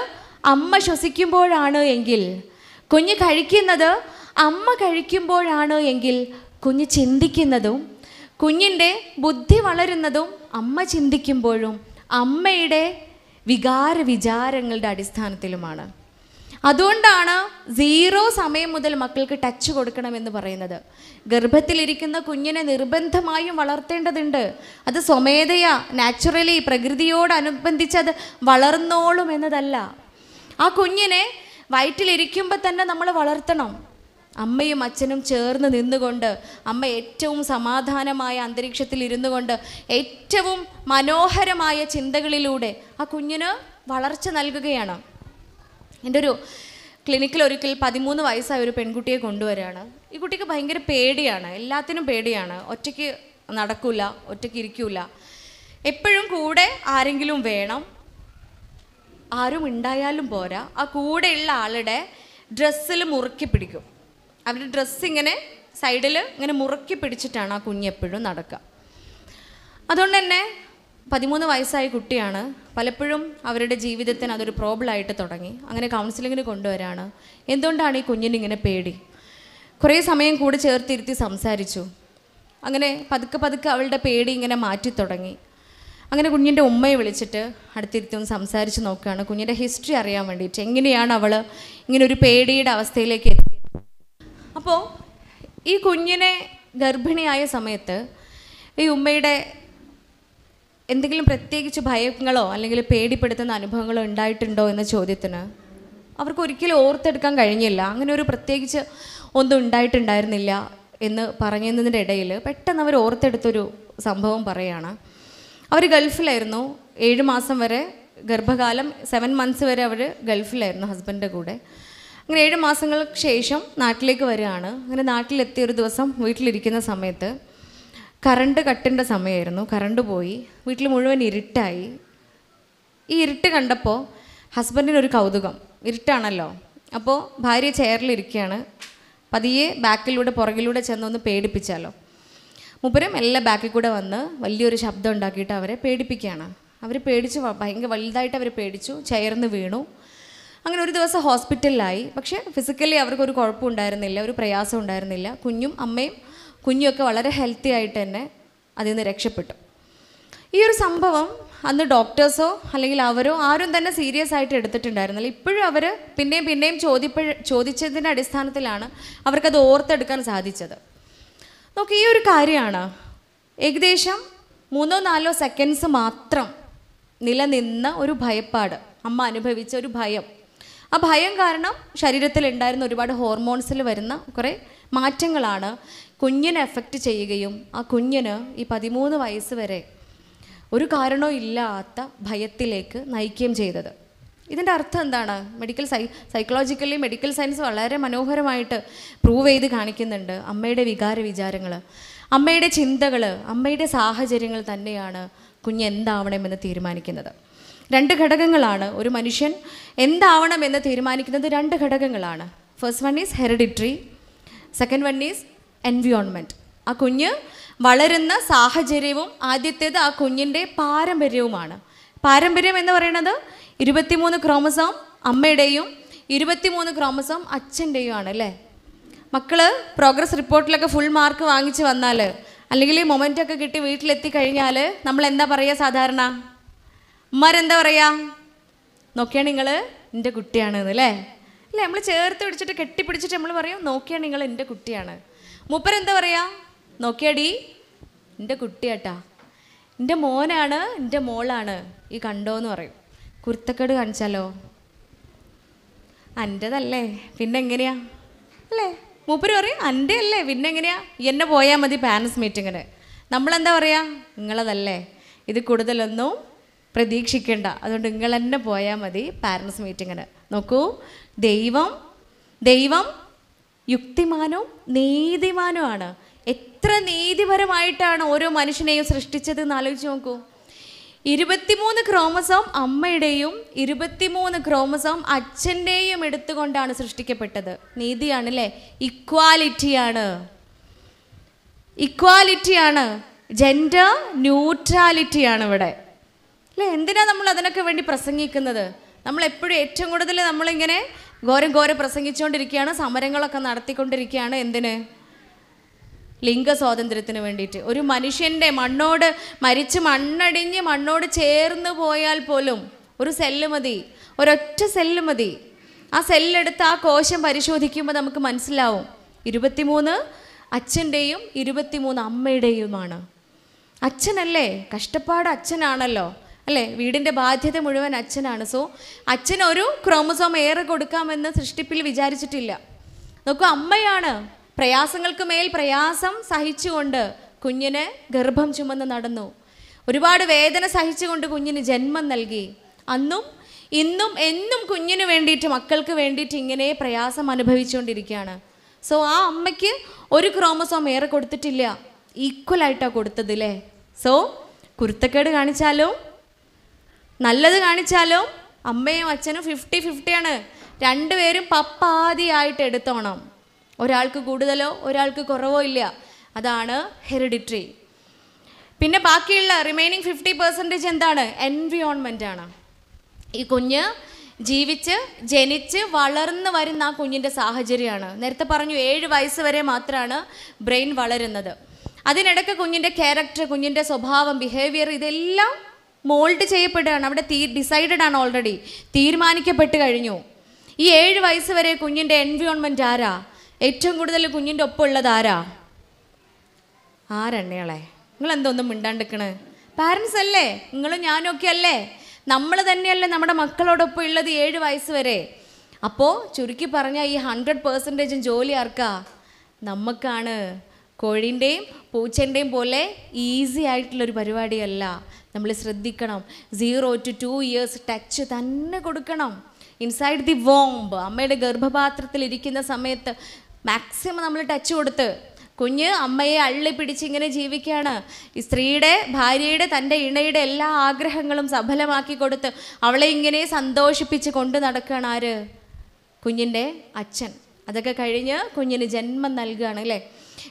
അമ്മ ശ്വസിക്കുമ്പോഴാണ് എങ്കിൽ. കുഞ്ഞ് കഴിക്കുന്നത് അമ്മ കഴിക്കുമ്പോഴാണ് എങ്കിൽ കുഞ്ഞ് ചിന്തിക്കുന്നതും കുഞ്ഞിന്റെ ബുദ്ധി വളരുന്നതും അമ്മ ചിന്തിക്കുമ്പോഴും അമ്മയുടെ വികാര വിചാരങ്ങളുടെ അടിസ്ഥാനത്തിലുമാണ്. അതുകൊണ്ടാണ് സീറോ സമയം മുതൽ മക്കൾക്ക് ടച്ച് കൊടുക്കണമെന്ന് പറയുന്നത്. ഗർഭത്തിലിരിക്കുന്ന കുഞ്ഞിനെ നിർബന്ധമായും വളർത്തേണ്ടതുണ്ട്. അത് സ്വമേധയാ നാച്ചുറലി പ്രകൃതിയോടനുബന്ധിച്ച് അത് വളർന്നോളും എന്നതല്ല. ആ കുഞ്ഞിനെ വയറ്റിലിരിക്കുമ്പോൾ തന്നെ നമ്മൾ വളർത്തണം. അമ്മയും അച്ഛനും ചേർന്ന് നിന്നുകൊണ്ട് അമ്മ ഏറ്റവും സമാധാനമായ അന്തരീക്ഷത്തിൽ ഇരുന്നു കൊണ്ട് ഏറ്റവും മനോഹരമായ ചിന്തകളിലൂടെ ആ കുഞ്ഞിന് വളർച്ച നൽകുകയാണ്. എന്റെ ഒരു ക്ലിനിക്കിൽ ഒരിക്കൽ പതിമൂന്ന് വയസ്സായ ഒരു പെൺകുട്ടിയെ കൊണ്ടുവരികയാണ്. ഈ കുട്ടിക്ക് ഭയങ്കര പേടിയാണ് എല്ലാത്തിനും പേടിയാണ്. ഒറ്റയ്ക്ക് നടക്കില്ല ഒറ്റയ്ക്ക് ഇരിക്കൂല. എപ്പോഴും കൂടെ ആരെങ്കിലും വേണം ആരും ഉണ്ടായാലും പോരാ. ആ കൂടെയുള്ള ആളുടെ ഡ്രസ്സിൽ മുറുക്കി പിടിക്കും. അവരുടെ ഡ്രസ്സ് ഇങ്ങനെ സൈഡിൽ ഇങ്ങനെ മുറുക്കി പിടിച്ചിട്ടാണ് ആ കുഞ്ഞ് എപ്പോഴും നടക്കുക. അതുകൊണ്ട് തന്നെ പതിമൂന്ന് വയസ്സായ കുട്ടിയാണ് പലപ്പോഴും അവരുടെ ജീവിതത്തിന് അതൊരു പ്രോബ്ലമായിട്ട് തുടങ്ങി. അങ്ങനെ കൗൺസിലിങ്ങിന് കൊണ്ടുവരാണ്. എന്തുകൊണ്ടാണ് ഈ കുഞ്ഞിന് ഇങ്ങനെ പേടി? കുറേ സമയം കൂടെ ചേർത്തിരുത്തി സംസാരിച്ചു. അങ്ങനെ പതുക്കെ പതുക്കെ അവളുടെ പേടി ഇങ്ങനെ മാറ്റി തുടങ്ങി. അങ്ങനെ കുഞ്ഞിന്റെ ഉമ്മയെ വിളിച്ചിട്ട് അടുത്തിരുത്തി ഒന്ന് സംസാരിച്ച് നോക്കുകയാണ്. കുഞ്ഞിന്റെ ഹിസ്റ്ററി അറിയാൻ വേണ്ടിയിട്ട് എങ്ങനെയാണ് അവൾ ഇങ്ങനെ ഒരു പേടിയുടെ അവസ്ഥയിലേക്ക് എത്തിയത്? അപ്പോൾ ഈ കുഞ്ഞിനെ ഗർഭിണിയായ സമയത്ത് ഈ ഉമ്മയുടെ എന്തെങ്കിലും പ്രത്യേകിച്ച് ഭയങ്ങളോ അല്ലെങ്കിൽ പേടിപ്പെടുത്തുന്ന അനുഭവങ്ങളോ ഉണ്ടായിട്ടുണ്ടോ എന്ന ചോദ്യത്തിന് അവർക്ക് ഒരിക്കലും ഓർത്തെടുക്കാൻ കഴിഞ്ഞില്ല. അങ്ങനെ ഒരു പ്രത്യേകിച്ച് ഒന്നും ഉണ്ടായിട്ടുണ്ടായിരുന്നില്ല എന്ന് പറഞ്ഞതിന്റെ ഇടയിൽ പെട്ടെന്ന് അവർ ഓർത്തെടുത്തൊരു സംഭവം പറയുകയാണ്. അവർ ഗൾഫിലായിരുന്നു. ഏഴ് മാസം വരെ ഗർഭകാലം സെവൻ മന്ത്സ് വരെ അവർ ഗൾഫിലായിരുന്നു ഹസ്ബൻഡിന്റെ കൂടെ. അങ്ങനെ ഏഴ് മാസങ്ങൾക്ക് ശേഷം നാട്ടിലേക്ക് വരികയാണ്. അങ്ങനെ നാട്ടിലെത്തിയ ഒരു ദിവസം വീട്ടിലിരിക്കുന്ന സമയത്ത് കറണ്ട് കട്ടിന്റെ സമയമായിരുന്നു. കറണ്ട് പോയി. വീട്ടിൽ മുഴുവൻ ഇരുട്ടായി. ഈ ഇരുട്ട് കണ്ടപ്പോൾ ഹസ്ബൻഡിനൊരു കൗതുകം. ഇരുട്ടാണല്ലോ. അപ്പോൾ ഭാര്യ ചെയറിലിരിക്കുകയാണ്. പതിയെ ബാക്കിലൂടെ പുറകിലൂടെ ചെന്ന് ഒന്ന് പേടിപ്പിച്ചാലോ. മുപ്പരും എല്ലാം ബാക്കിൽ കൂടെ വന്ന് വലിയൊരു ശബ്ദം ഉണ്ടാക്കിയിട്ട് അവരെ പേടിപ്പിക്കുകയാണ്. അവർ പേടിച്ച് ഭയങ്കര വലുതായിട്ട് അവർ പേടിച്ചു. ചെയർന്ന് വീണു. അങ്ങനെ ഒരു ദിവസം ഹോസ്പിറ്റലിലായി. പക്ഷേ ഫിസിക്കലി അവർക്കൊരു കുഴപ്പം ഉണ്ടായിരുന്നില്ല ഒരു പ്രയാസം ഉണ്ടായിരുന്നില്ല. കുഞ്ഞും അമ്മയും കുഞ്ഞുമൊക്കെ വളരെ ഹെൽത്തി ആയിട്ട് തന്നെ അതിൽ നിന്ന് രക്ഷപ്പെട്ടു. ഈ ഒരു സംഭവം അന്ന് ഡോക്ടേഴ്സോ അല്ലെങ്കിൽ അവരോ ആരും തന്നെ സീരിയസ് ആയിട്ട് എടുത്തിട്ടുണ്ടായിരുന്നില്ല. ഇപ്പോഴും അവർ പിന്നെയും പിന്നെയും ചോദിപ്പഴ ചോദിച്ചതിന്റെ അടിസ്ഥാനത്തിലാണ് അവർക്കത് ഓർത്തെടുക്കാൻ സാധിച്ചത്. നോക്ക് ഈ ഒരു കാര്യമാണ്. ഏകദേശം മൂന്നോ നാലോ സെക്കൻഡ്സ് മാത്രം നിലനിന്ന ഒരു ഭയപ്പാട് അമ്മ അനുഭവിച്ച ഒരു ഭയം. ആ ഭയം കാരണം ശരീരത്തിൽ ഉണ്ടായിരുന്ന ഒരുപാട് ഹോർമോൺസിൽ വരുന്ന കുറേ മാറ്റങ്ങളാണ് കുഞ്ഞിനെ എഫക്റ്റ് ചെയ്യുകയും ആ കുഞ്ഞിന് ഈ പതിമൂന്ന് വയസ്സ് വരെ ഒരു കാരണവും ഇല്ലാത്ത ഭയത്തിലേക്ക് നയിക്കുകയും ചെയ്തത്. ഇതിന്റെ അർത്ഥം എന്താണ്? Medical psy psychologically medical science വളരെ മനോഹരമായിട്ട് പ്രൂവ് ചെയ്ത് കാണിക്കുന്നുണ്ട് അമ്മയുടെ വികാര വിചാരങ്ങൾ അമ്മയുടെ ചിന്തകൾ അമ്മയുടെ സാഹചര്യങ്ങൾ തന്നെയാണ് കുഞ്ഞ് എന്താവണമെന്ന് തീരുമാനിക്കുന്നത്. രണ്ട് ഘടകങ്ങളാണ് ഒരു മനുഷ്യൻ എന്താവണം എന്ന് തീരുമാനിക്കുന്നത് രണ്ട് ഘടകങ്ങളാണ്. First one is hereditary second one is environment ആ കുഞ്ഞ് വളരുന്ന സാഹചര്യവും ആദ്യത്തേത് ആ കുഞ്ഞിന്റെ പാരമ്പര്യവുമാണ്. പാരമ്പര്യം എന്ന് പറയുന്നത് ഇരുപത്തിമൂന്ന് ക്രോമസോം അമ്മയുടെയും ഇരുപത്തിമൂന്ന് ക്രോമസോം അച്ഛന്റെയും ആണ് അല്ലേ മക്കൾ പ്രോഗ്രസ് റിപ്പോർട്ടിലൊക്കെ ഫുൾ മാർക്ക് വാങ്ങിച്ച് വന്നാൽ അല്ലെങ്കിൽ ഈ മൊമെന്റ് ഒക്കെ കിട്ടി വീട്ടിലെത്തി കഴിഞ്ഞാൽ നമ്മൾ എന്താ പറയുക സാധാരണ? ഉമ്മാരെന്താ പറയാ? നോക്കിയാ നിങ്ങൾ എന്റെ കുട്ടിയാണ് അല്ലേ അല്ലേ നമ്മൾ ചേർത്ത് പിടിച്ചിട്ട് കെട്ടിപ്പിടിച്ചിട്ട് നമ്മൾ പറയും നോക്കിയാ നിങ്ങൾ എന്റെ കുട്ടിയാണ്. മൂപ്പരെന്താ പറയാ? നോക്കിയാടി എന്റെ കുട്ടിയാട്ടാ. എന്റെ മോനാണ് എന്റെ മോളാണ് ഈ കണ്ടോ എന്ന് പറയും. കുരുത്തക്കേട് കാണിച്ചാലോ? അന്റെതല്ലേ പിന്നെ എങ്ങനെയാ അല്ലേ മൂപ്പര് പറയും എന്റെ അല്ലേ പിന്നെ എങ്ങനെയാ എന്നെ പോയാൽ മതി പാരൻസ് മീറ്റിങ്ങിന് നമ്മളെന്താ പറയാ? നിങ്ങളതല്ലേ. ഇത് കൂടുതലൊന്നും പ്രതീക്ഷിക്കേണ്ട. അതുകൊണ്ട് നിങ്ങൾ തന്നെ പോയാൽ മതി പാരൻസ് മീറ്റിങ്ങിന് നോക്കൂ. ദൈവം ദൈവം യുക്തിമാനവും നീതിമാനുമാണ്. എത്ര നീതിപരമായിട്ടാണ് ഓരോ മനുഷ്യനെയും സൃഷ്ടിച്ചത് എന്ന് ആലോചിച്ച് നോക്കൂ. ഇരുപത്തിമൂന്ന് ക്രോമസോം അമ്മയുടെയും ഇരുപത്തിമൂന്ന് ക്രോമസോം അച്ഛന്റെയും എടുത്തുകൊണ്ടാണ് സൃഷ്ടിക്കപ്പെട്ടത്. നീതിയാണ് അല്ലേ ഇക്വാലിറ്റിയാണ്. ഇക്വാലിറ്റിയാണ് ജെൻഡർ ന്യൂട്രാലിറ്റിയാണ് ഇവിടെ. അല്ലേ? എന്തിനാ നമ്മൾ അതിനൊക്കെ വേണ്ടി പ്രസംഗിക്കുന്നത്? നമ്മൾ എപ്പോഴും ഏറ്റവും കൂടുതൽ നമ്മളിങ്ങനെ ഘോരം ഘോരം പ്രസംഗിച്ചുകൊണ്ടിരിക്കുകയാണ് സമരങ്ങളൊക്കെ നടത്തിക്കൊണ്ടിരിക്കുകയാണ്. എന്തിന്? ലിംഗ സ്വാതന്ത്ര്യത്തിന് വേണ്ടിയിട്ട്. ഒരു മനുഷ്യന്റെ മണ്ണോട് മരിച്ച് മണ്ണടിഞ്ഞ് മണ്ണോട് ചേർന്ന് പോയാൽ പോലും ഒരു സെല്ല് മതി. ഒരൊറ്റ സെല്ല് മതി. ആ സെല്ലെടുത്ത് ആ കോശം പരിശോധിക്കുമ്പോൾ നമുക്ക് മനസ്സിലാവും. ഇരുപത്തിമൂന്ന് അച്ഛന്റെയും ഇരുപത്തിമൂന്ന് അമ്മയുടെയുമാണ്. അച്ഛനല്ലേ? കഷ്ടപ്പാട് അച്ഛനാണല്ലോ. അല്ലേ? വീടിന്റെ ബാധ്യത മുഴുവൻ അച്ഛനാണ്. സോ അച്ഛൻ ഒരു ക്രോമസോം ഏറെ കൊടുക്കാമെന്ന് സൃഷ്ടിപ്പിൽ വിചാരിച്ചിട്ടില്ല. നോക്കൂ അമ്മയാണ് പ്രയാസങ്ങൾക്ക് മേൽ പ്രയാസം സഹിച്ചുകൊണ്ട് കുഞ്ഞിന് ഗർഭം ചുമന്ന് നടന്നു. ഒരുപാട് വേദന സഹിച്ചുകൊണ്ട് കുഞ്ഞിന് ജന്മം നൽകി. അന്നും ഇന്നും എന്നും കുഞ്ഞിന് വേണ്ടിയിട്ട് മക്കൾക്ക് വേണ്ടിയിട്ട് ഇങ്ങനെ പ്രയാസം അനുഭവിച്ചുകൊണ്ടിരിക്കുകയാണ്. സോ ആ അമ്മയ്ക്ക് ഒരു ക്രോമസോം ഏറെ കൊടുത്തിട്ടില്ല. ഈക്വൽ ആയിട്ടാണ് കൊടുത്തത് അല്ലേ സോ കുരുത്തക്കേട് കാണിച്ചാലോ നല്ലത് കാണിച്ചാലോ? അമ്മയും അച്ഛനും ഫിഫ്റ്റി ഫിഫ്റ്റിയാണ് രണ്ടുപേരും പപ്പാതിയായിട്ട് എടുത്തോണം. ഒരാൾക്ക് കൂടുതലോ ഒരാൾക്ക് കുറവോ ഇല്ല. അതാണ് ഹെറിഡിറ്ററി. പിന്നെ ബാക്കിയുള്ള റിമൈനിങ് ഫിഫ്റ്റി പെർസെന്റേജ് എന്താണ്? എൻവിയോൺമെന്റ് ആണ്. ഈ കുഞ്ഞ് ജീവിച്ച് ജനിച്ച് വളർന്നു വരുന്ന ആ കുഞ്ഞിന്റെ സാഹചര്യമാണ്. നേരത്തെ പറഞ്ഞു ഏഴ് വയസ്സ് വരെ മാത്രമാണ് ബ്രെയിൻ വളരുന്നത്. അതിനിടയ്ക്ക് കുഞ്ഞിന്റെ ക്യാരക്ടർ കുഞ്ഞിന്റെ സ്വഭാവം ബിഹേവിയർ ഇതെല്ലാം മോൾഡ് ചെയ്യപ്പെടുകയാണ്. അവിടെ തീ ഡിസൈഡഡ് ആണ് ഓൾറെഡി തീരുമാനിക്കപ്പെട്ട് കഴിഞ്ഞു. ഈ ഏഴ് വയസ്സ് വരെ കുഞ്ഞിന്റെ എൻവിയോൺമെന്റ് ആരാ? ഏറ്റവും കൂടുതൽ കുഞ്ഞിന്റെ ഒപ്പം ഉള്ളത് ആരാ? ആരെണ്ണയാളെ നിങ്ങൾ എന്തോന്നും മിണ്ടാണ്ടിക്കണ് പാരൻസ് അല്ലേ? നിങ്ങളും ഞാനൊക്കെ അല്ലേ? നമ്മൾ തന്നെയല്ലേ നമ്മുടെ മക്കളോടൊപ്പം ഉള്ളത് ഏഴ് വയസ്സ് വരെ. അപ്പോൾ ചുരുക്കി പറഞ്ഞാൽ ഈ ഹൺഡ്രഡ് പേഴ്സന്റേജും ജോലി ആർക്കാ? നമുക്കാണ് കോഴിന്റെയും പൂച്ചന്റെയും പോലെ ഈസി ആയിട്ടുള്ളൊരു പരിപാടിയല്ല. നമ്മൾ ശ്രദ്ധിക്കണം. Zero to two years touch തന്നെ കൊടുക്കണം. ഇൻസൈഡ് ദി വോംബ് അമ്മയുടെ ഗർഭപാത്രത്തിൽ ഇരിക്കുന്ന സമയത്ത് മാക്സിമം നമ്മൾ ടച്ച് കൊടുത്ത്. കുഞ്ഞ് അമ്മയെ അള്ളി പിടിച്ച് ഇങ്ങനെ ജീവിക്കുകയാണ്. ഈ സ്ത്രീയുടെ ഭാര്യയുടെ തന്റെ ഇണയുടെ എല്ലാ ആഗ്രഹങ്ങളും സഫലമാക്കി കൊടുത്ത് അവളെ ഇങ്ങനെ സന്തോഷിപ്പിച്ച് കൊണ്ടു നടക്കുകയാണ് ആര്? കുഞ്ഞിന്റെ അച്ഛൻ. അതൊക്കെ കഴിഞ്ഞ് കുഞ്ഞിന് ജന്മം നൽകുകയാണ് അല്ലേ?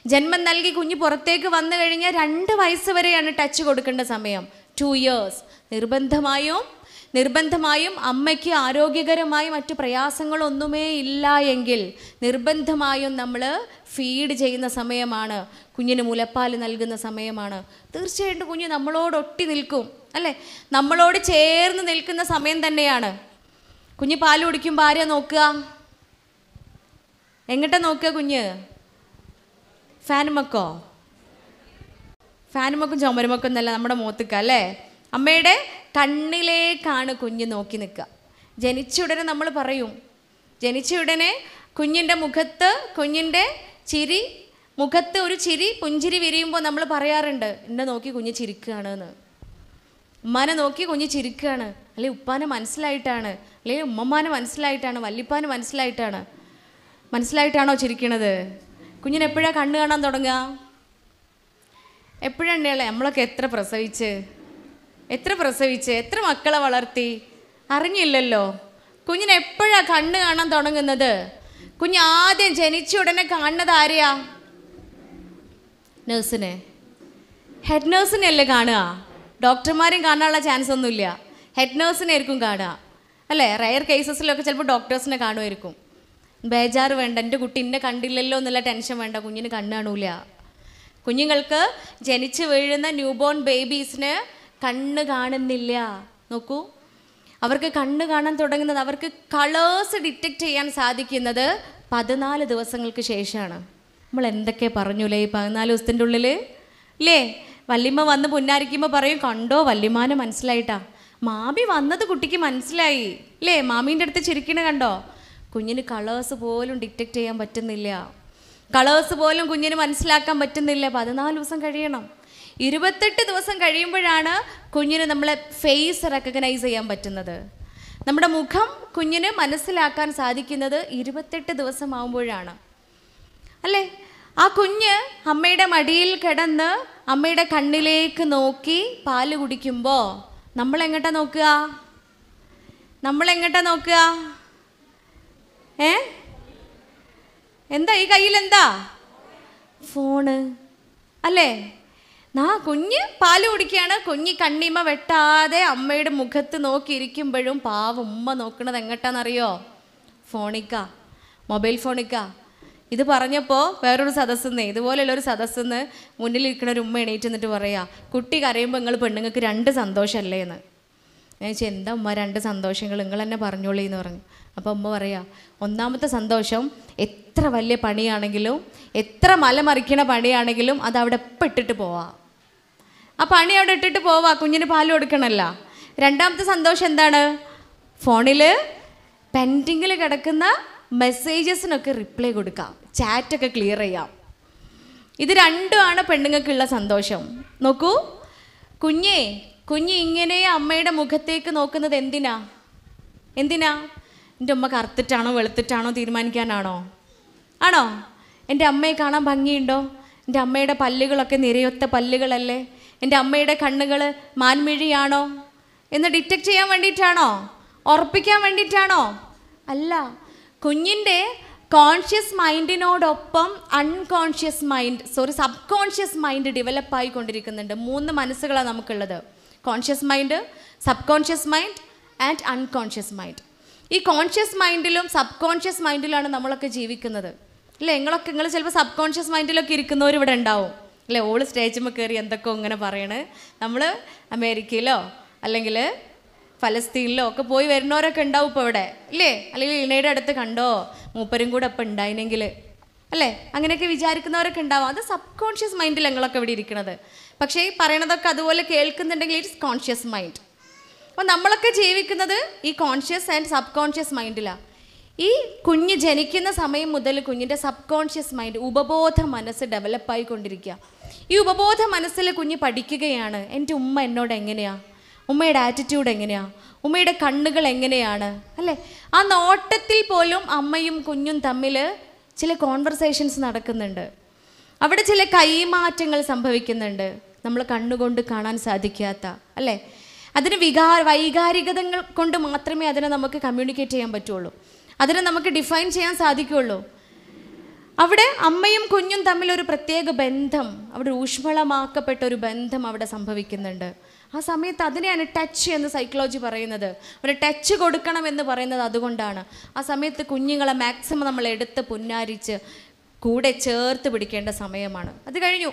ജന്മം നൽകി കുഞ്ഞ് പുറത്തേക്ക് വന്നു കഴിഞ്ഞാൽ രണ്ട് വയസ്സ് വരെയാണ് ടച്ച് കൊടുക്കേണ്ട സമയം. ടു ഇയേഴ്സ് നിർബന്ധമായും നിർബന്ധമായും അമ്മയ്ക്ക് ആരോഗ്യകരമായി മറ്റു പ്രയാസങ്ങളൊന്നുമേ ഇല്ല എങ്കിൽ നിർബന്ധമായും നമ്മൾ ഫീഡ് ചെയ്യുന്ന സമയമാണ്. കുഞ്ഞിന് മുലപ്പാൽ നൽകുന്ന സമയമാണ്. തീർച്ചയായിട്ടും കുഞ്ഞ് നമ്മളോട് ഒട്ടി നിൽക്കും അല്ലേ? നമ്മളോട് ചേർന്ന് നിൽക്കുന്ന സമയം തന്നെയാണ്. കുഞ്ഞ് പാൽ കുടിക്കുമ്പോൾ ആരെയാ നോക്കുക. എങ്ങട്ടാ നോക്കുക കുഞ്ഞ്? ഫാനുമക്കോ ഫാനുമക്കും ചുമരുമൊക്കും എന്നല്ല നമ്മുടെ മുഖത്തേക്ക് അല്ലേ? അമ്മയുടെ കണ്ണിലേക്കാണ് കുഞ്ഞ് നോക്കി നിൽക്കുക. ജനിച്ച ഉടനെ നമ്മൾ പറയും ജനിച്ച ഉടനെ കുഞ്ഞിന്റെ മുഖത്ത് കുഞ്ഞിന്റെ ചിരി മുഖത്ത് ഒരു ചിരി പുഞ്ചിരി വിരിയുമ്പോൾ നമ്മൾ പറയാറുണ്ട് എന്നെ നോക്കി കുഞ്ഞ് ചിരിക്കുകയാണ് എന്ന് ഉമ്മാനെ നോക്കി കുഞ്ഞ് ചിരിക്കുകയാണ്. അല്ലെ ഉപ്പാനെ മനസ്സിലായിട്ടാണ്. അല്ലെ ഉമ്മമാനെ മനസ്സിലായിട്ടാണ്. വല്ലിപ്പാനെ മനസ്സിലായിട്ടാണ്. മനസ്സിലായിട്ടാണോ ചിരിക്കണത്? കുഞ്ഞിനെപ്പോഴാണ് കണ്ണ് കാണാൻ തുടങ്ങുക? എപ്പോഴാണ് നമ്മളൊക്കെ എത്ര പ്രസവിച്ച്? എത്ര പ്രസവിച്ച്? എത്ര മക്കളെ വളർത്തി? അറിഞ്ഞില്ലല്ലോ. കുഞ്ഞിന് എപ്പോഴാണ് കണ്ണ് കാണാൻ തുടങ്ങുന്നത്? കുഞ്ഞ് ആദ്യം ജനിച്ച ഉടനെ കാണുന്നത് ആരെയാ? നേഴ്സിനെ. ഹെഡ് നേഴ്സിനെ അല്ലേ കാണുക? ഡോക്ടർമാരെയും കാണാനുള്ള ചാൻസ് ഒന്നുമില്ല. ഹെഡ് നേഴ്സിനെ ആയിരിക്കും കാണുക. അല്ലേ? റയർ കേസസിലൊക്കെ ചിലപ്പോൾ ഡോക്ടേഴ്സിനെ കാണുമായിരിക്കും. ബേജാറ് വേണ്ട. എന്റെ കുട്ടി എന്നെ കണ്ടില്ലല്ലോ എന്നുള്ള ടെൻഷൻ വേണ്ട. കുഞ്ഞിന് കണ്ണ് കാണൂല. കുഞ്ഞുങ്ങൾക്ക് ജനിച്ചു വീഴുന്ന ന്യൂബോൺ ബേബീസിന് കണ്ണ് കാണുന്നില്ല. നോക്കൂ. അവർക്ക് കണ്ണ് കാണാൻ തുടങ്ങുന്നത് അവർക്ക് കളേഴ്സ് ഡിറ്റക്റ്റ് ചെയ്യാൻ സാധിക്കുന്നത് പതിനാല് ദിവസങ്ങൾക്ക് ശേഷമാണ്. നമ്മൾ എന്തൊക്കെ പറഞ്ഞൂലേ ഈ പതിനാല് ദിവസത്തിന്റെ ഉള്ളിൽ? ഇല്ലേ വല്യമ്മ വന്ന് പുന്നാരിക്കുമ്പോൾ പറയും കണ്ടോ വല്യമാനെ മനസ്സിലായിട്ടാ. മാമി വന്നത് കുട്ടിക്ക് മനസ്സിലായി. ഇല്ലേ മാമീന്റെ അടുത്ത് ചിരിക്കണ കണ്ടോ? കുഞ്ഞിന് കളേഴ്സ് പോലും ഡിറ്റക്റ്റ് ചെയ്യാൻ പറ്റുന്നില്ല. കളേഴ്സ് പോലും കുഞ്ഞിന് മനസ്സിലാക്കാൻ പറ്റുന്നില്ല. പതിനാല് ദിവസം കഴിയണം. ഇരുപത്തെട്ട് ദിവസം കഴിയുമ്പോഴാണ് കുഞ്ഞിന് നമ്മളെ ഫേസ് റെക്കഗ്നൈസ് ചെയ്യാൻ പറ്റുന്നത്. നമ്മുടെ മുഖം കുഞ്ഞിന് മനസ്സിലാക്കാൻ സാധിക്കുന്നത് ഇരുപത്തെട്ട് ദിവസമാകുമ്പോഴാണ് അല്ലേ? ആ കുഞ്ഞ് അമ്മയുടെ മടിയിൽ കിടന്ന് അമ്മയുടെ കണ്ണിലേക്ക് നോക്കി പാൽ കുടിക്കുമ്പോൾ നമ്മൾ നോക്കുക? നമ്മൾ നോക്കുക? ഏ? എന്താ ഈ കയ്യിൽ എന്താ ഫോണ്. അല്ലേ? നാ കുഞ്ഞ് പാൽ കുടിക്കുകയാണ് കുഞ്ഞ് കണ്ണിമ വെട്ടാതെ അമ്മയുടെ മുഖത്ത് നോക്കിയിരിക്കുമ്പോഴും പാവ ഉമ്മ നോക്കണത് എങ്ങട്ടാന്നറിയോ? ഫോണിക്ക. മൊബൈൽ ഫോണിക്ക. ഇത് പറഞ്ഞപ്പോൾ വേറൊരു സദസ്സെന്ന് ഇതുപോലെയുള്ള ഒരു സദസ്സെന്ന് മുന്നിലിരിക്കുന്ന ഒരു ഉമ്മ എണീറ്റ് എന്നിട്ട് പറയാ കുട്ടി കരയുമ്പോൾ നിങ്ങൾ പെണ്ണുങ്ങൾക്ക് രണ്ട് സന്തോഷമല്ലേ എന്ന് ഞാൻ ചോദിച്ചാൽ എന്താ ഉമ്മ രണ്ട് സന്തോഷങ്ങൾ? നിങ്ങൾ തന്നെ പറഞ്ഞോളീ എന്ന് പറഞ്ഞു. അപ്പോൾ അമ്മ പറയാ ഒന്നാമത്തെ സന്തോഷം എത്ര വലിയ പണിയാണെങ്കിലും എത്ര മല മറിക്കണ പണിയാണെങ്കിലും അത് അവിടെ എപ്പോൾ ഇട്ടിട്ട് പോവാം. ആ പണി അവിടെ ഇട്ടിട്ട് പോവാ കുഞ്ഞിന് പാൽ കൊടുക്കണമല്ല രണ്ടാമത്തെ സന്തോഷം എന്താണ്? ഫോണിൽ പെൻഡിങ്ങിൽ കിടക്കുന്ന മെസ്സേജസിനൊക്കെ റിപ്ലൈ കൊടുക്കാം ചാറ്റൊക്കെ ക്ലിയർ ചെയ്യാം. ഇത് രണ്ടുമാണ് പെണ്ണുങ്ങൾക്കുള്ള സന്തോഷം. നോക്കൂ കുഞ്ഞേ കുഞ്ഞ് ഇങ്ങനെ അമ്മയുടെ മുഖത്തേക്ക് നോക്കുന്നത് എന്തിനാ? എന്തിനാ? എന്റെ ഉമ്മ കറുത്തിട്ടാണോ വെളുത്തിട്ടാണോ തീരുമാനിക്കാനാണോ? ആണോ? എന്റെ അമ്മയെ കാണാൻ ഭംഗിയുണ്ടോ? എന്റെ അമ്മയുടെ പല്ലുകളൊക്കെ നിരയൊത്ത പല്ലുകളല്ലേ? എന്റെ അമ്മയുടെ കണ്ണുകൾ മാൻമിഴിയാണോ? എന്ന് ഡിറ്റക്ട് ചെയ്യാൻ വേണ്ടിയിട്ടാണോ? ഉറപ്പിക്കാൻ വേണ്ടിയിട്ടാണോ? അല്ല കുഞ്ഞിന്റെ conscious മൈൻഡിനോടൊപ്പം unconscious mind sorry sub conscious mind develop ആയിക്കൊണ്ടിരിക്കുന്നുണ്ട്. മൂന്ന് മനസ്സുകളാണ് നമുക്കുള്ളത്. Conscious mind sub conscious mind and unconscious mind ഈ കോൺഷ്യസ് മൈൻഡിലും സബ് കോൺഷ്യസ് മൈൻഡിലാണ് നമ്മളൊക്കെ ജീവിക്കുന്നത്. അല്ലേ നിങ്ങളൊക്കെ നിങ്ങൾ ചിലപ്പോൾ സബ് കോൺഷ്യസ് മൈൻഡിലൊക്കെ ഇരിക്കുന്നവർ ഇവിടെ ഉണ്ടാവും. അല്ലേ ഓൾ സ്റ്റേജിൽ കയറി എന്തൊക്കെ ഇങ്ങനെ പറയണ്? നമ്മൾ അമേരിക്കയിലോ അല്ലെങ്കിൽ ഫലസ്തീനിലോ ഒക്കെ പോയി വരുന്നവരൊക്കെ ഉണ്ടാവും ഇപ്പോൾ ഇവിടെ. ഇല്ലേ? അല്ലെങ്കിൽ ഇണയുടെ അടുത്ത് കണ്ടോ? മൂപ്പരും കൂടെ അപ്പം ഉണ്ടായിനെങ്കിൽ അല്ലേ? അങ്ങനെയൊക്കെ വിചാരിക്കുന്നവരൊക്കെ ഉണ്ടാവും. അത് സബ് കോൺഷ്യസ് മൈൻഡിൽ ഞങ്ങളൊക്കെ ഇവിടെ ഇരിക്കുന്നത് പക്ഷേ ഈ പറയണതൊക്കെ അതുപോലെ കേൾക്കുന്നുണ്ടെങ്കിൽ ഇറ്റ്സ് കോൺഷ്യസ് മൈൻഡ് അപ്പോൾ നമ്മളൊക്കെ ജീവിക്കുന്നത് ഈ കോൺഷ്യസ് ആൻഡ് സബ് കോൺഷ്യസ് മൈൻഡിലാണ് ഈ കുഞ്ഞ് ജനിക്കുന്ന സമയം മുതൽ കുഞ്ഞിന്റെ സബ് കോൺഷ്യസ് മൈൻഡ് ഉപബോധ മനസ്സ് ഡെവലപ്പായി കൊണ്ടിരിക്കുക ഈ ഉപബോധ മനസ്സിൽ കുഞ്ഞ് പഠിക്കുകയാണ്. എന്റെ ഉമ്മ എന്നോട് എങ്ങനെയാണ് ഉമ്മയുടെ ആറ്റിറ്റ്യൂഡ് എങ്ങനെയാണ് ഉമ്മയുടെ കണ്ണുകൾ എങ്ങനെയാണ്? അല്ലേ? ആ നോട്ടത്തിൽ പോലും അമ്മയും കുഞ്ഞും തമ്മിൽ ചില കോൺവെർസേഷൻസ് നടക്കുന്നുണ്ട്. അവിടെ ചില കൈമാറ്റങ്ങൾ സംഭവിക്കുന്നുണ്ട്. നമ്മൾ കണ്ണുകൊണ്ട് കാണാൻ സാധിക്കാത്ത അല്ലേ? അതിന് വികാര വൈകാരികതകൾ കൊണ്ട് മാത്രമേ അതിനെ നമുക്ക് കമ്മ്യൂണിക്കേറ്റ് ചെയ്യാൻ പറ്റുള്ളൂ. അതിനെ നമുക്ക് ഡിഫൈൻ ചെയ്യാൻ സാധിക്കുള്ളൂ. അവിടെ അമ്മയും കുഞ്ഞും തമ്മിൽ ഒരു പ്രത്യേക ബന്ധം അവിടെ ഊഷ്മളമാക്കപ്പെട്ട ഒരു ബന്ധം അവിടെ സംഭവിക്കുന്നുണ്ട്. ആ സമയത്ത് അതിനെയാണ് ടച്ച് എന്ന് സൈക്കോളജി പറയുന്നത്. ഒരു ടച്ച് കൊടുക്കണം എന്ന് പറയുന്നത് അതുകൊണ്ടാണ്. ആ സമയത്ത് കുഞ്ഞുങ്ങളെ മാക്സിമം നമ്മൾ എടുത്ത് പുന്നാരിച്ച് കൂടെ ചേർത്ത് പിടിക്കേണ്ട സമയമാണ്. അത് കഴിഞ്ഞു.